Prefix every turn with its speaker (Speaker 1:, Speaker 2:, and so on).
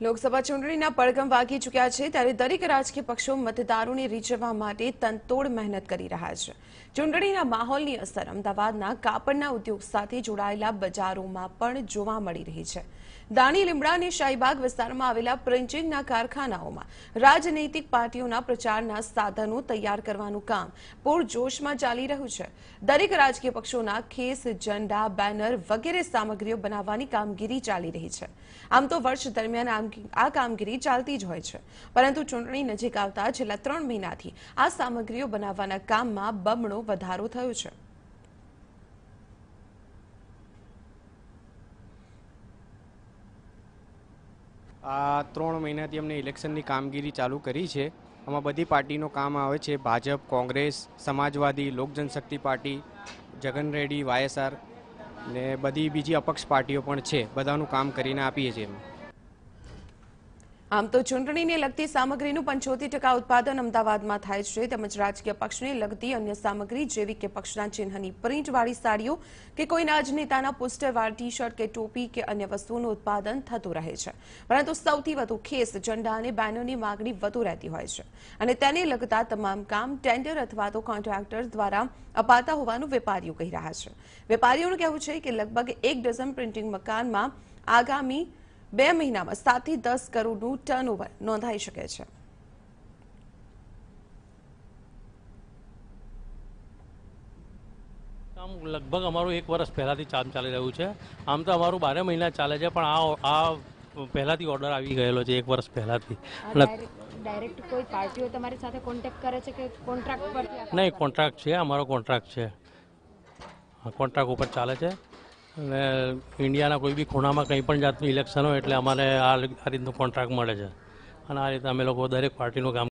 Speaker 1: લોકસભા ચૂંટણીના પડઘમ વાગી ચૂક્યા છે ત્યારે દરેક રાજકીય પક્ષો મતદારોને રીઝવવા માટે તનતોડ મહેનત કરી રહ્યા છે. ચૂંટણીના માહોલની અસર અમદાવાદના કાપડના ઉદ્યોગ સાથે જોડાયેલા બજારોમાં પણ જોવા મળી રહી છે. દાણી, લીમડા અને શાહીબાગ વિસ્તારમાં આવેલા પ્રિન્ટિંગના કારખાનાઓમાં રાજનૈતિક પાર્ટીઓના પ્રચારના સાધનો તૈયાર કરવાનું કામ પૂરજોશમાં ચાલી રહ્યું છે. દરેક રાજકીય પક્ષોના ખેસ, ઝંડા, બેનર વગેરે સામગ્રીઓ બનાવવાની કામગીરી ચાલી રહી છે. આમ તો વર્ષ દરમિયાન આ કામગીરી ચાલતી જ હોય છે. પરંતુ ચૂંટણી નજીક આવતા છેલ્લા ત્રણ મહિનાથી આ સામગ્રીઓ બનાવવાના કામમાં બમણો વધારો થયો છે.
Speaker 2: આ ત્રણ મહિનાથી અમને ઇલેક્શનની કામગીરી ચાલુ કરી છે. આમાં બધી પાર્ટીનો કામ આવે છે. ભાજપ, કોંગ્રેસ, સમાજવાદી, લોક જનશક્તિ પાર્ટી, જગન રેડ્ડી, વાયએસઆર ને બધી બીજી અપક્ષ પાર્ટીઓ પણ છે. બધાનું કામ કરીને આપીએ છીએ
Speaker 1: આમ તો ચૂંટણીને લગતી સામગ્રીનું પંચોતેર ટકા ઉત્પાદન અમદાવાદમાં થાય છે. તેમજ રાજકીય પક્ષને લગતી અન્ય સામગ્રી જેવી કે પક્ષના ચિહ્નની પ્રિન્ટવાળી સાડીઓ કે કોઈના જ નેતાના પોસ્ટરવાળી ટી શર્ટ કે ટોપી કે અન્ય વસ્તુઓનું ઉત્પાદન થતું રહે છે. પરંતુ સૌથી વધુ ખેસ, ઝંડા અને બેનરની માગણી વધુ રહેતી હોય છે. અને તેને લગતા તમામ કામ ટેન્ડર અથવા તો કોન્ટ્રાક્ટર દ્વારા અપાતા હોવાનું વેપારીઓ કહી રહ્યા છે. વેપારીઓનું કહેવું છે કે લગભગ એક ડઝન પ્રિન્ટિંગ મકાનમાં આગામી બે મહિનામાં સાતથી દસ કરોડનું ટર્નઓવર નોંધાઈ શકે છે.
Speaker 3: આમ લગભગ અમારું એક વર્ષ પહેલાંથી કામ ચાલી રહ્યું છે. આમ તો અમારું બારે મહિના ચાલે છે પણ આ આ પહેલાંથી ઓર્ડર આવી ગયેલો છે એક વર્ષ પહેલાંથી.
Speaker 4: ડાયરેક્ટ ડાયરેક્ટ કોઈ પાર્ટીઓ તમારી સાથે કોન્ટેક્ટ કરે છે કે કોન્ટ્રાક્ટ પર
Speaker 3: નહીં કોન્ટ્રાક્ટ છે અમારો કોન્ટ્રાક્ટ છે. કોન્ટ્રાક્ટ ઉપર ચાલે છે. અને ઇન્ડિયાના કોઈ બી ખૂણામાં કંઈ પણ જાતનું ઇલેક્શન હોય એટલે અમારે આ આ રીતનું કોન્ટ્રાક્ટ મળે છે. અને આ રીતે અમે લોકો દરેક પાર્ટીનું કામ